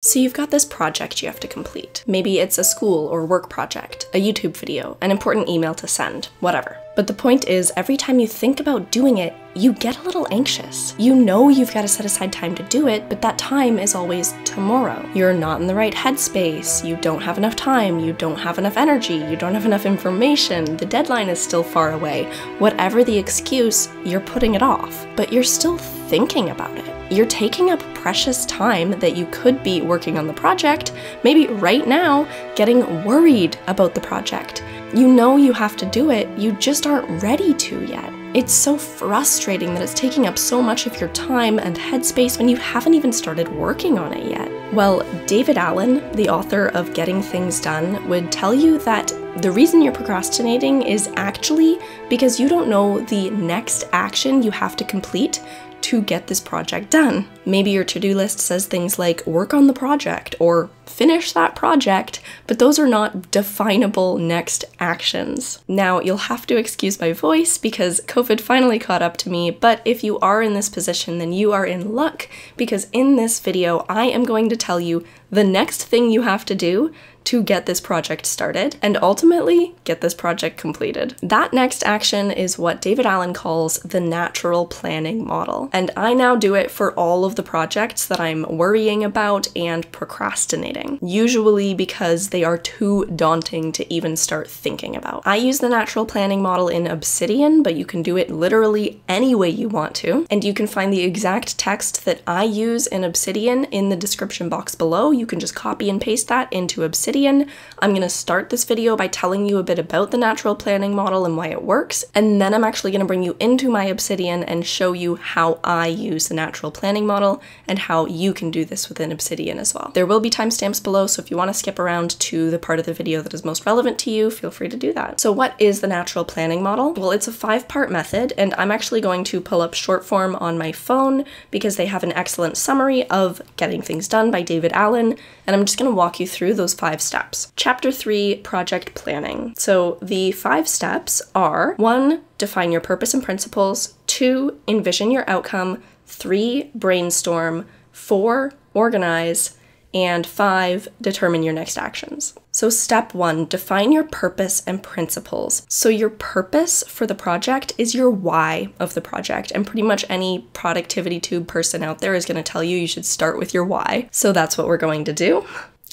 So you've got this project you have to complete. Maybe it's a school or work project, a YouTube video, an important email to send, whatever. But the point is, every time you think about doing it, you get a little anxious. You know you've got to set aside time to do it, but that time is always tomorrow. You're not in the right headspace, you don't have enough time, you don't have enough energy, you don't have enough information, the deadline is still far away. Whatever the excuse, you're putting it off, but you're still thinking about it. You're taking up precious time that you could be working on the project, maybe right now, getting worried about the project. You know you have to do it, you just aren't ready to yet. It's so frustrating that it's taking up so much of your time and headspace when you haven't even started working on it yet. Well, David Allen, the author of Getting Things Done, would tell you that the reason you're procrastinating is actually because you don't know the next action you have to complete to get this project done. Maybe your to do list says things like work on the project or finish that project, but those are not definable next actions. Now, you'll have to excuse my voice because COVID finally caught up to me, but if you are in this position, then you are in luck because in this video, I am going to tell you the next thing you have to do to get this project started and ultimately get this project completed. That next action is what David Allen calls the natural planning model. And I now do it for all of the projects that I'm worrying about and procrastinating, usually because they are too daunting to even start thinking about. I use the natural planning model in Obsidian, but you can do it literally any way you want to. And you can find the exact text that I use in Obsidian in the description box below. You can just copy and paste that into Obsidian I'm going to start this video by telling you a bit about the natural planning model and why it works, and then I'm actually going to bring you into my Obsidian and show you how I use the natural planning model and how you can do this within Obsidian as well. There will be timestamps below, so if you want to skip around to the part of the video that is most relevant to you, feel free to do that. So what is the natural planning model? Well, it's a five-part method, and I'm actually going to pull up Shortform on my phone because they have an excellent summary of Getting Things Done by David Allen, and I'm just going to walk you through those five steps. Chapter 3 Project Planning. So the five steps are 1. Define your purpose and principles, 2. Envision your outcome, 3. Brainstorm, 4. Organize, and 5. Determine your next actions. So, step one, define your purpose and principles. So, your purpose for the project is your why of the project, and pretty much any productivity tube person out there is going to tell you you should start with your why. So, that's what we're going to do.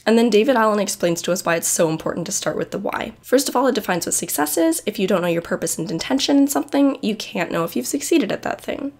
And then David Allen explains to us why it's so important to start with the why. First of all, it defines what success is. If you don't know your purpose and intention in something, you can't know if you've succeeded at that thing.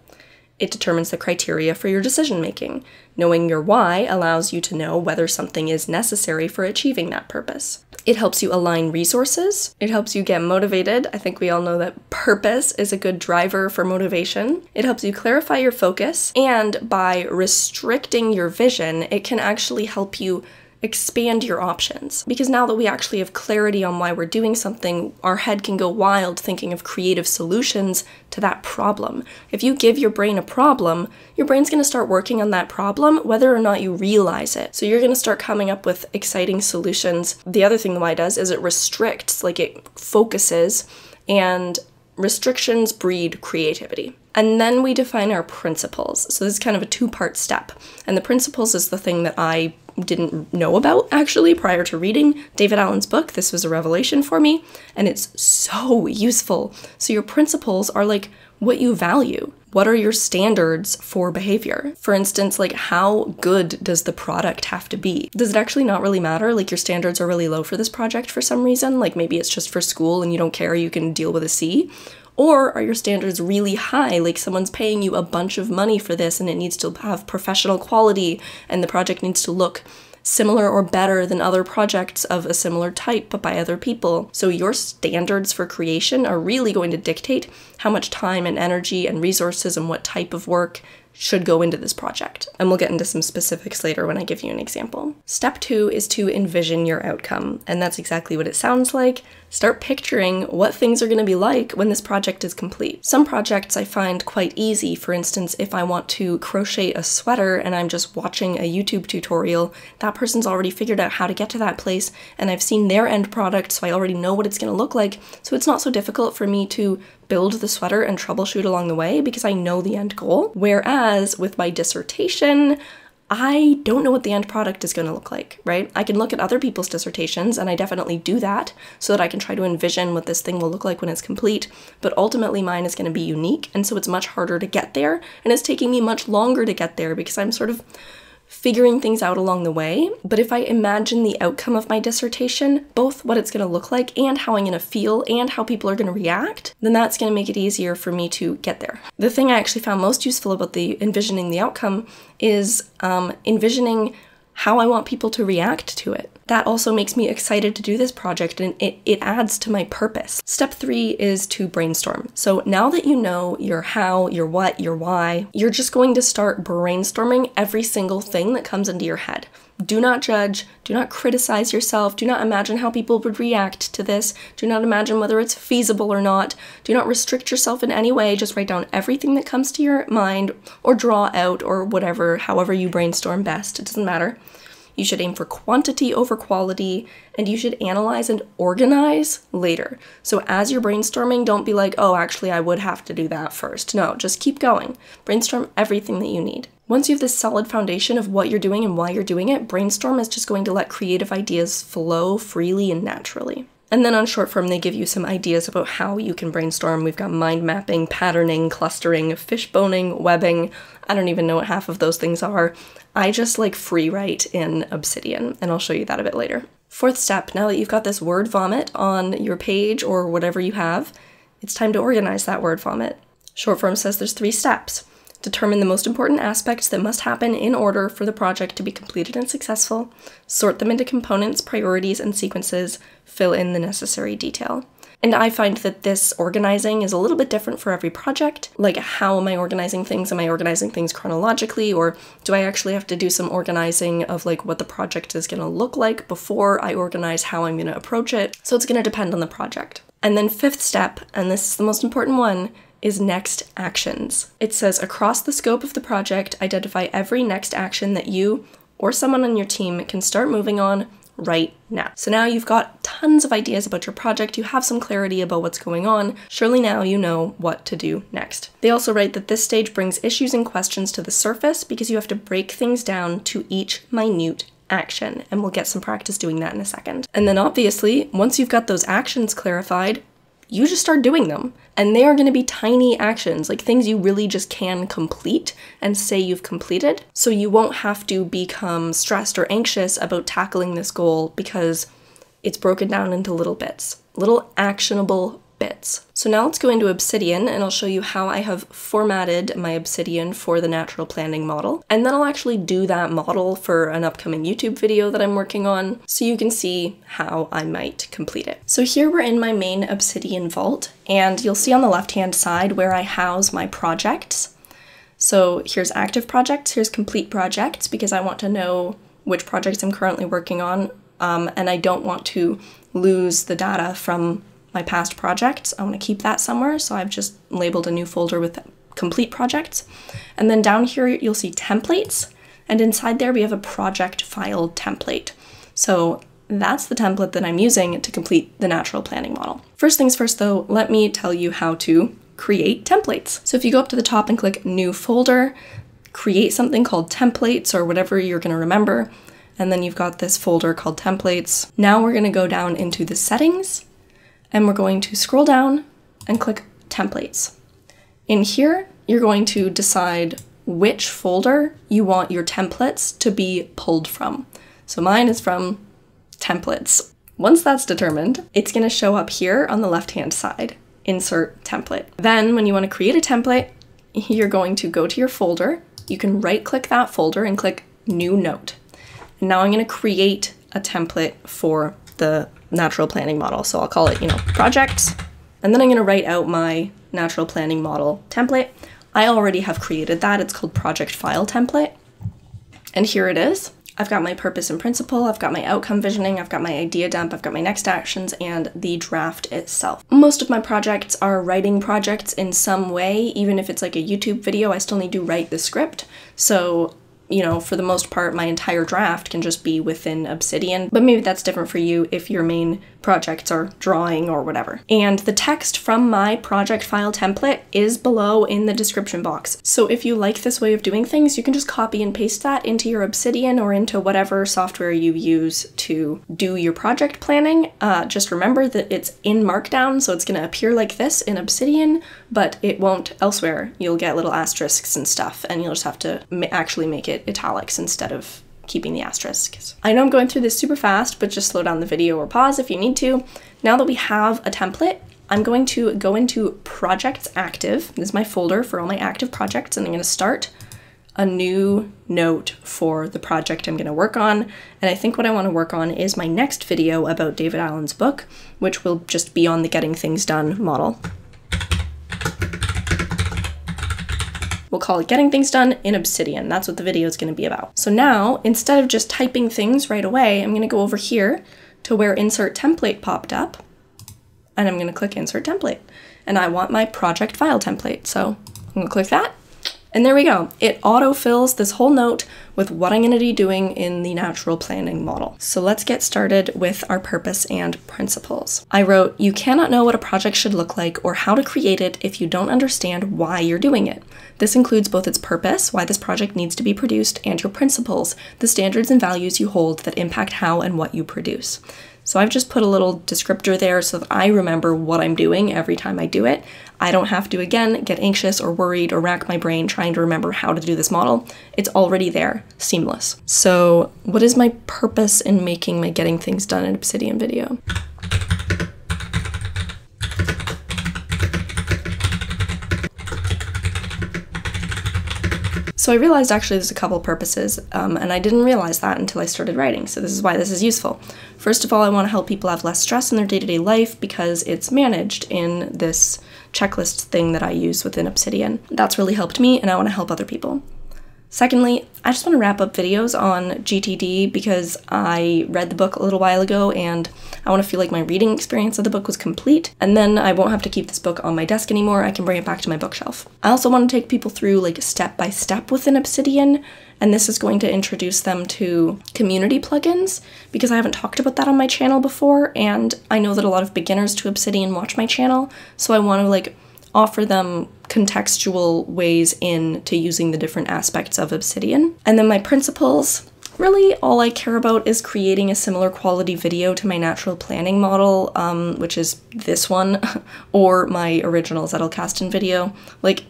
It determines the criteria for your decision making. Knowing your why allows you to know whether something is necessary for achieving that purpose. It helps you align resources. It helps you get motivated. I think we all know that purpose is a good driver for motivation. It helps you clarify your focus, and by restricting your vision, it can actually help you expand your options. Because now that we actually have clarity on why we're doing something, our head can go wild thinking of creative solutions to that problem. If you give your brain a problem, your brain's gonna start working on that problem whether or not you realize it. So you're gonna start coming up with exciting solutions. The other thing the why does is it restricts, like it focuses, and restrictions breed creativity. And then we define our principles. So this is kind of a two part step. And the principles is the thing that I didn't know about actually prior to reading David Allen's book. This was a revelation for me, and it's so useful. So, your principles are like what you value. What are your standards for behavior? For instance, like how good does the product have to be? Does it actually not really matter? Like your standards are really low for this project for some reason? Like maybe it's just for school and you don't care, you can deal with a C? Or are your standards really high, like someone's paying you a bunch of money for this and it needs to have professional quality and the project needs to look similar or better than other projects of a similar type but by other people. So your standards for creation are really going to dictate how much time and energy and resources and what type of work should go into this project. And we'll get into some specifics later when I give you an example. Step two is to envision your outcome, and that's exactly what it sounds like. Start picturing what things are going to be like when this project is complete. Some projects I find quite easy. For instance, if I want to crochet a sweater and I'm just watching a YouTube tutorial, that person's already figured out how to get to that place, and I've seen their end product, so I already know what it's going to look like. So it's not so difficult for me to build the sweater and troubleshoot along the way because I know the end goal. Whereas with my dissertation, I don't know what the end product is going to look like, right? I can look at other people's dissertations, and I definitely do that so that I can try to envision what this thing will look like when it's complete. But ultimately, mine is going to be unique, and so it's much harder to get there, and it's taking me much longer to get there because I'm sort of figuring things out along the way. But if I imagine the outcome of my dissertation, both what it's going to look like and how I'm going to feel and how people are going to react, then that's going to make it easier for me to get there. The thing I actually found most useful about the envisioning the outcome is um, envisioning how I want people to react to it. That also makes me excited to do this project and it, it adds to my purpose. Step three is to brainstorm. So now that you know your how, your what, your why, you're just going to start brainstorming every single thing that comes into your head. Do not judge, do not criticize yourself, do not imagine how people would react to this, do not imagine whether it's feasible or not, do not restrict yourself in any way, just write down everything that comes to your mind or draw out or whatever, however you brainstorm best, it doesn't matter. You should aim for quantity over quality, and you should analyze and organize later. So, as you're brainstorming, don't be like, oh, actually, I would have to do that first. No, just keep going. Brainstorm everything that you need. Once you have this solid foundation of what you're doing and why you're doing it, brainstorm is just going to let creative ideas flow freely and naturally. And then on Shortform, they give you some ideas about how you can brainstorm. We've got mind mapping, patterning, clustering, fishboning, webbing. I don't even know what half of those things are. I just like free write in Obsidian, and I'll show you that a bit later. Fourth step now that you've got this word vomit on your page or whatever you have, it's time to organize that word vomit. Shortform says there's three steps. Determine the most important aspects that must happen in order for the project to be completed and successful, sort them into components, priorities, and sequences, fill in the necessary detail. And I find that this organizing is a little bit different for every project. Like, how am I organizing things? Am I organizing things chronologically, or do I actually have to do some organizing of like what the project is going to look like before I organize how I'm going to approach it? So it's going to depend on the project. And then, fifth step, and this is the most important one, is next actions. It says across the scope of the project, identify every next action that you or someone on your team can start moving on right now. So now you've got tons of ideas about your project, you have some clarity about what's going on, surely now you know what to do next. They also write that this stage brings issues and questions to the surface because you have to break things down to each minute action, and we'll get some practice doing that in a second. And then obviously, once you've got those actions clarified, you just start doing them. And they are going to be tiny actions, like things you really just can complete and say you've completed. So you won't have to become stressed or anxious about tackling this goal because it's broken down into little bits, little actionable bits. So now let's go into Obsidian and I'll show you how I have formatted my Obsidian for the natural planning model. And then I'll actually do that model for an upcoming YouTube video that I'm working on so you can see how I might complete it. So here we're in my main Obsidian vault and you'll see on the left hand side where I house my projects. So here's active projects, here's complete projects because I want to know which projects I'm currently working on um, and I don't want to lose the data from my past projects. I want to keep that somewhere, so I've just labeled a new folder with complete projects. And then down here, you'll see templates, and inside there we have a project file template. So that's the template that I'm using to complete the natural planning model. First things first though, let me tell you how to create templates. So if you go up to the top and click new folder, create something called templates or whatever you're gonna remember, and then you've got this folder called templates. Now we're gonna go down into the settings and we're going to scroll down and click templates. In here, you're going to decide which folder you want your templates to be pulled from. So mine is from templates. Once that's determined, it's gonna show up here on the left-hand side, insert template. Then when you wanna create a template, you're going to go to your folder, you can right click that folder and click new note. Now I'm gonna create a template for the natural planning model. So I'll call it, you know, projects. And then I'm going to write out my natural planning model template. I already have created that. It's called project file template. And here it is. I've got my purpose and principle, I've got my outcome visioning, I've got my idea dump, I've got my next actions, and the draft itself. Most of my projects are writing projects in some way, even if it's like a YouTube video, I still need to write the script. So you know, for the most part, my entire draft can just be within Obsidian, but maybe that's different for you if your main projects or drawing or whatever. And the text from my project file template is below in the description box. So if you like this way of doing things, you can just copy and paste that into your Obsidian or into whatever software you use to do your project planning. Uh, just remember that it's in Markdown, so it's going to appear like this in Obsidian, but it won't elsewhere. You'll get little asterisks and stuff, and you'll just have to ma actually make it italics instead of keeping the asterisks. I know I'm going through this super fast, but just slow down the video or pause if you need to. Now that we have a template, I'm going to go into Projects Active. This is my folder for all my active projects, and I'm going to start a new note for the project I'm going to work on. And I think what I want to work on is my next video about David Allen's book, which will just be on the Getting Things Done model. We'll call it Getting Things Done in Obsidian. That's what the video is going to be about. So now, instead of just typing things right away, I'm going to go over here to where Insert Template popped up, and I'm going to click Insert Template. And I want my project file template, so I'm going to click that, and there we go. It auto-fills this whole note with what I'm to be doing in the natural planning model. So let's get started with our purpose and principles. I wrote, you cannot know what a project should look like or how to create it if you don't understand why you're doing it. This includes both its purpose, why this project needs to be produced, and your principles, the standards and values you hold that impact how and what you produce. So I've just put a little descriptor there so that I remember what I'm doing every time I do it. I don't have to, again, get anxious or worried or rack my brain trying to remember how to do this model. It's already there, seamless. So what is my purpose in making my Getting Things Done in Obsidian video? So I realized actually there's a couple purposes, um, and I didn't realize that until I started writing, so this is why this is useful. First of all, I want to help people have less stress in their day-to-day life because it's managed in this checklist thing that I use within Obsidian. That's really helped me, and I want to help other people. Secondly, I just want to wrap up videos on GTD because I read the book a little while ago and I want to feel like my reading experience of the book was complete, and then I won't have to keep this book on my desk anymore. I can bring it back to my bookshelf. I also want to take people through like step by step within Obsidian, and this is going to introduce them to community plugins because I haven't talked about that on my channel before, and I know that a lot of beginners to Obsidian watch my channel, so I want to like offer them contextual ways in to using the different aspects of Obsidian. And then my principles, really all I care about is creating a similar quality video to my natural planning model, um, which is this one, or my original Zettelkasten video. Like,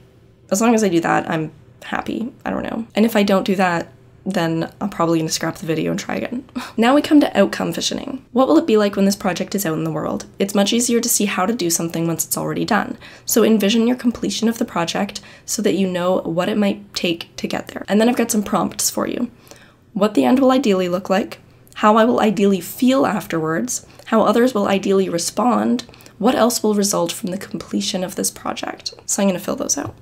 as long as I do that, I'm happy. I don't know. And if I don't do that, then I'm probably going to scrap the video and try again. now we come to outcome visioning. What will it be like when this project is out in the world? It's much easier to see how to do something once it's already done. So envision your completion of the project so that you know what it might take to get there. And then I've got some prompts for you. What the end will ideally look like, how I will ideally feel afterwards, how others will ideally respond, what else will result from the completion of this project. So I'm going to fill those out.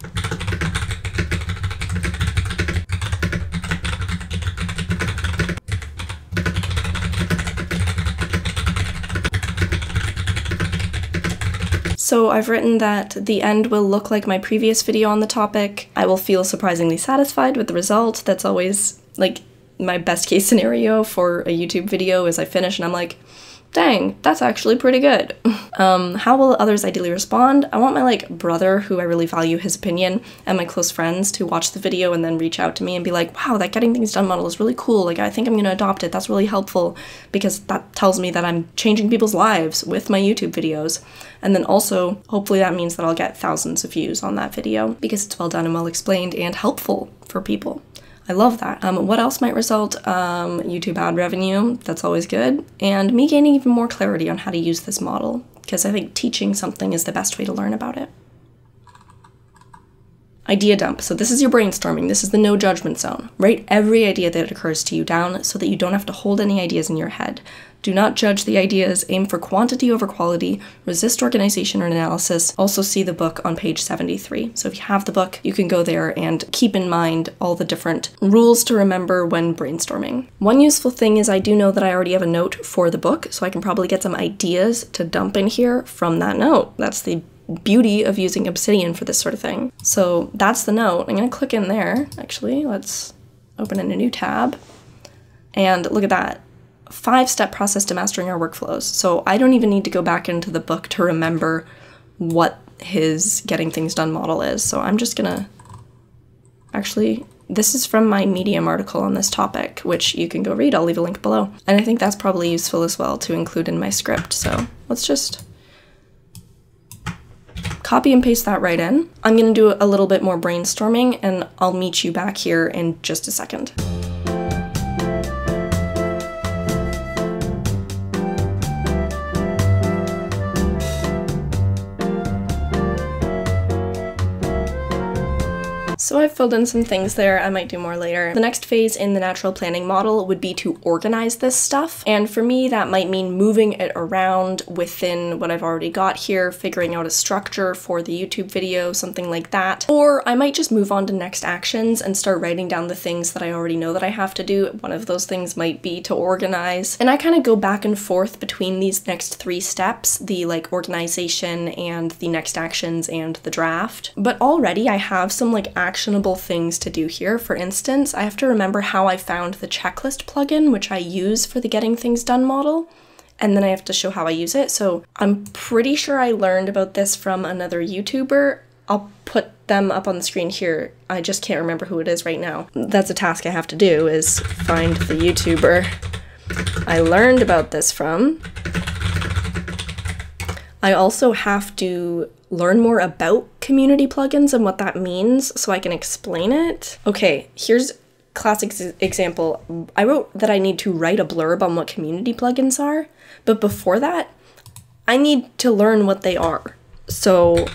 So I've written that the end will look like my previous video on the topic. I will feel surprisingly satisfied with the result. That's always like my best case scenario for a YouTube video is I finish and I'm like, dang, that's actually pretty good. um, how will others ideally respond? I want my like brother, who I really value his opinion, and my close friends to watch the video and then reach out to me and be like, wow, that getting things done model is really cool. Like, I think I'm gonna adopt it. That's really helpful because that tells me that I'm changing people's lives with my YouTube videos. And then also, hopefully that means that I'll get thousands of views on that video because it's well done and well explained and helpful for people. I love that. Um, what else might result? Um, YouTube ad revenue, that's always good. And me gaining even more clarity on how to use this model, because I think teaching something is the best way to learn about it. Idea dump. So this is your brainstorming. This is the no judgment zone. Write every idea that occurs to you down so that you don't have to hold any ideas in your head. Do not judge the ideas, aim for quantity over quality, resist organization or analysis. Also see the book on page 73. So if you have the book, you can go there and keep in mind all the different rules to remember when brainstorming. One useful thing is I do know that I already have a note for the book, so I can probably get some ideas to dump in here from that note. That's the beauty of using Obsidian for this sort of thing. So that's the note. I'm gonna click in there, actually. Let's open in a new tab. And look at that five step process to mastering our workflows. So I don't even need to go back into the book to remember what his getting things done model is. So I'm just gonna actually, this is from my Medium article on this topic, which you can go read. I'll leave a link below. And I think that's probably useful as well to include in my script. So let's just copy and paste that right in. I'm gonna do a little bit more brainstorming and I'll meet you back here in just a second. So I've filled in some things there, I might do more later. The next phase in the natural planning model would be to organize this stuff, and for me that might mean moving it around within what I've already got here, figuring out a structure for the YouTube video, something like that. Or I might just move on to next actions and start writing down the things that I already know that I have to do. One of those things might be to organize. And I kind of go back and forth between these next three steps, the like organization and the next actions and the draft. But already I have some like actionable things to do here. For instance, I have to remember how I found the checklist plugin, which I use for the getting things done model and then I have to show how I use it. So I'm pretty sure I learned about this from another YouTuber. I'll put them up on the screen here. I just can't remember who it is right now. That's a task I have to do is find the YouTuber I learned about this from. I also have to learn more about community plugins and what that means so I can explain it. Okay, here's classic example. I wrote that I need to write a blurb on what community plugins are, but before that, I need to learn what they are. So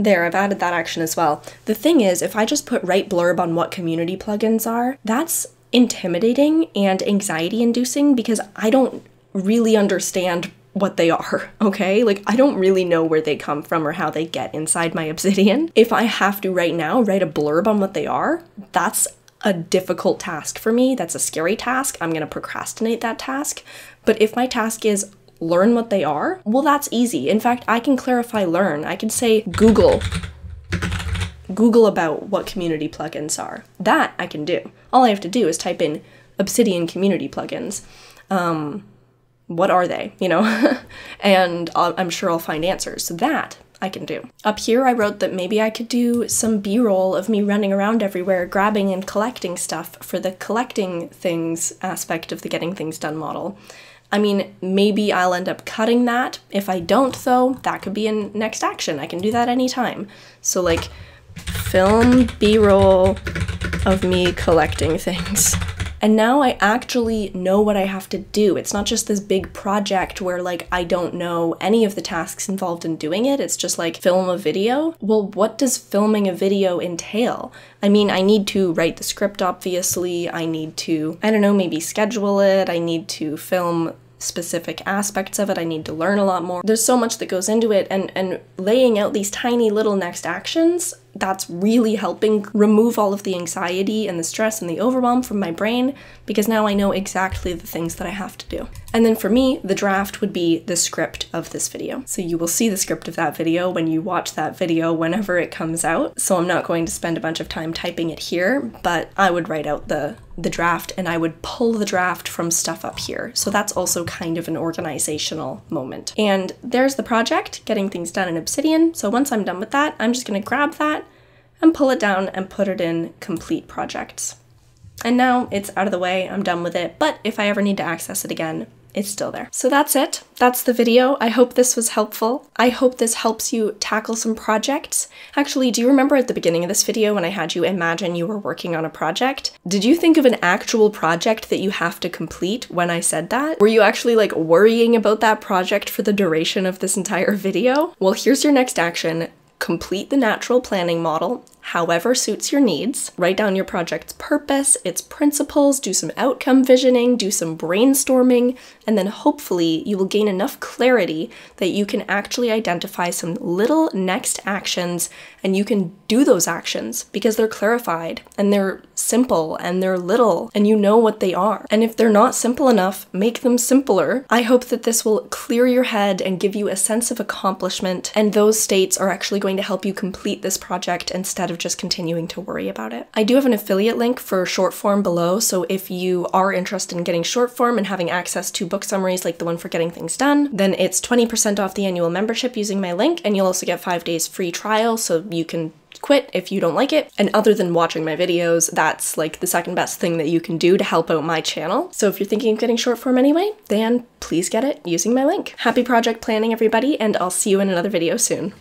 There, I've added that action as well. The thing is, if I just put write blurb on what community plugins are, that's intimidating and anxiety inducing because I don't really understand what they are, okay? Like, I don't really know where they come from or how they get inside my obsidian. If I have to right now write a blurb on what they are, that's a difficult task for me. That's a scary task. I'm gonna procrastinate that task. But if my task is learn what they are, well, that's easy. In fact, I can clarify learn. I can say Google. Google about what community plugins are. That I can do. All I have to do is type in Obsidian community plugins. Um, what are they, you know? and I'm sure I'll find answers. So that I can do. Up here, I wrote that maybe I could do some b roll of me running around everywhere, grabbing and collecting stuff for the collecting things aspect of the getting things done model. I mean, maybe I'll end up cutting that. If I don't, though, that could be in next action. I can do that anytime. So, like, film b roll of me collecting things. And now I actually know what I have to do. It's not just this big project where like I don't know any of the tasks involved in doing it. It's just like film a video. Well, what does filming a video entail? I mean, I need to write the script obviously. I need to I don't know, maybe schedule it. I need to film specific aspects of it. I need to learn a lot more. There's so much that goes into it and and laying out these tiny little next actions that's really helping remove all of the anxiety and the stress and the overwhelm from my brain because now I know exactly the things that I have to do. And then for me, the draft would be the script of this video. So you will see the script of that video when you watch that video whenever it comes out. So I'm not going to spend a bunch of time typing it here, but I would write out the the draft and I would pull the draft from stuff up here. So that's also kind of an organizational moment. And there's the project, getting things done in Obsidian. So once I'm done with that, I'm just gonna grab that and pull it down and put it in complete projects. And now it's out of the way, I'm done with it, but if I ever need to access it again, it's still there. So that's it. That's the video. I hope this was helpful. I hope this helps you tackle some projects. Actually, do you remember at the beginning of this video when I had you imagine you were working on a project? Did you think of an actual project that you have to complete when I said that? Were you actually like worrying about that project for the duration of this entire video? Well, here's your next action complete the natural planning model, however suits your needs. Write down your project's purpose, its principles, do some outcome visioning, do some brainstorming, and then hopefully you will gain enough clarity that you can actually identify some little next actions and you can do those actions because they're clarified and they're simple and they're little and you know what they are. And if they're not simple enough, make them simpler. I hope that this will clear your head and give you a sense of accomplishment, and those states are actually going to help you complete this project instead of just continuing to worry about it. I do have an affiliate link for Shortform below, so if you are interested in getting Shortform and having access to book summaries like the one for Getting Things Done, then it's 20% off the annual membership using my link, and you'll also get five days free trial so you can quit if you don't like it. And other than watching my videos, that's like the second best thing that you can do to help out my channel. So if you're thinking of getting Shortform anyway, then please get it using my link. Happy project planning, everybody, and I'll see you in another video soon.